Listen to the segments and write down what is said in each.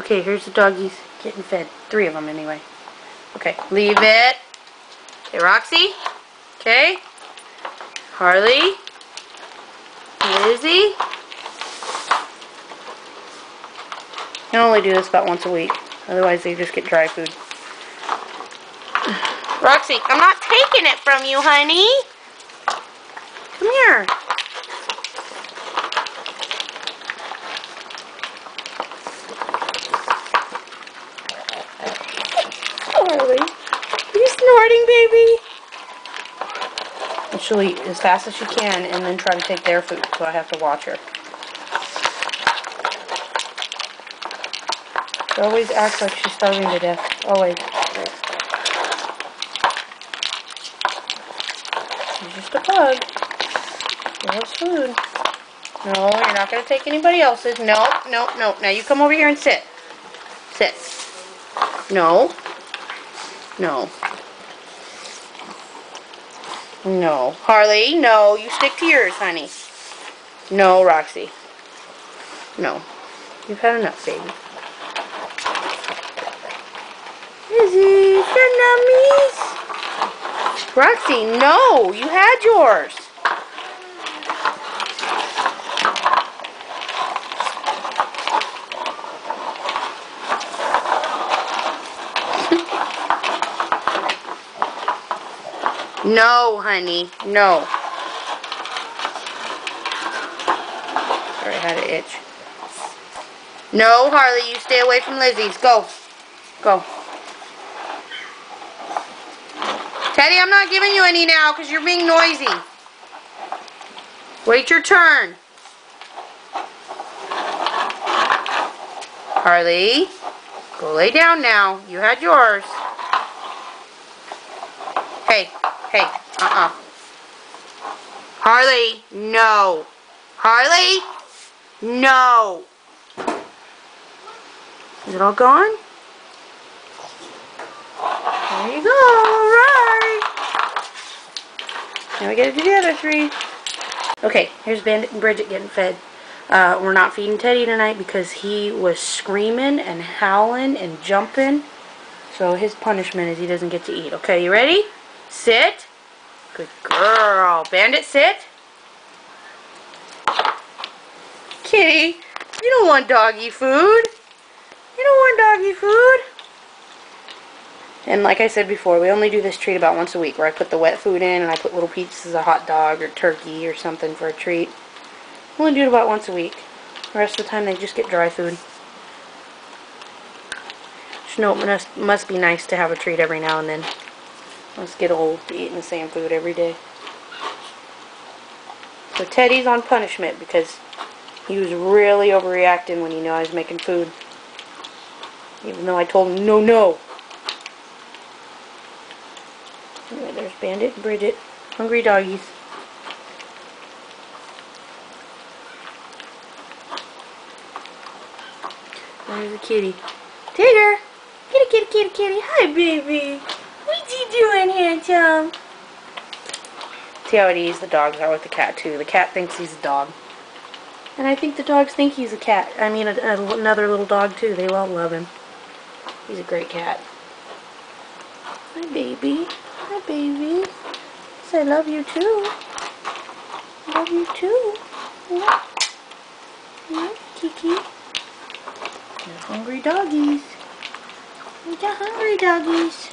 Okay, here's the doggies getting fed. Three of them anyway. Okay, leave it. Okay, Roxy. Okay. Harley. Lizzie. I only do this about once a week. Otherwise, they just get dry food. Roxy, I'm not taking it from you, honey. Come here. Harley, are baby? And she'll eat as fast as she can and then try to take their food, so I have to watch her. She always acts like she's starving to death. Always. She's just a pug. She loves food. No, you're not going to take anybody else's. No, no, no. Now you come over here and sit. Sit. No. No. No. Harley, no. You stick to yours, honey. No, Roxy. No. You've had enough, baby. Izzy, the nummies. Roxy, no. You had yours. No, honey. No. Sorry, I had an itch. No, Harley, you stay away from Lizzie's. Go. Go. Teddy, I'm not giving you any now because you're being noisy. Wait your turn. Harley, go lay down now. You had yours. Hey, hey, uh-uh. Harley, no. Harley, no. Is it all gone? There you go, alright. Now we gotta do the other three. Okay, here's Bandit and Bridget getting fed. Uh, we're not feeding Teddy tonight because he was screaming and howling and jumping. So his punishment is he doesn't get to eat. Okay, you ready? Sit. Good girl. Bandit, sit. Kitty, you don't want doggy food. You don't want doggy food. And like I said before, we only do this treat about once a week where I put the wet food in and I put little pieces of hot dog or turkey or something for a treat. We only do it about once a week. The rest of the time they just get dry food. Know it must, must be nice to have a treat every now and then. Let's get old eating the same food every day. So Teddy's on punishment because he was really overreacting when he knew I was making food. Even though I told him, no, no. Anyway, there's Bandit and Bridget. Hungry doggies. There's a kitty. Tigger! Kitty, kitty, kitty, kitty. Hi, baby. What you doing, handsome? See how at ease the dogs are with the cat, too. The cat thinks he's a dog. And I think the dogs think he's a cat. I mean, a, a, another little dog, too. They all love him. He's a great cat. Hi, baby. Hi, baby. Yes, I love you, too. Love you, too. Yeah. Yeah, Kiki. They're hungry doggies. They're hungry doggies.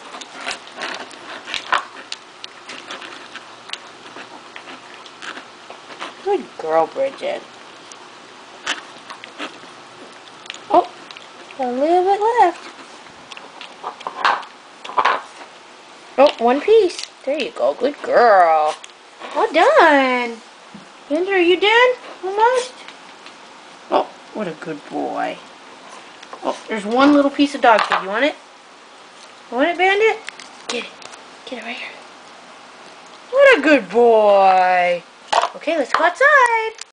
Good girl, Bridget. Oh, a little bit left. Oh, one piece. There you go. Good girl. Well done. Bender, are you done? Almost? Oh, what a good boy. Oh, there's one little piece of dog food. You want it? You want it, Bandit? Get it. Get it right here. What a good boy. Okay, let's go outside.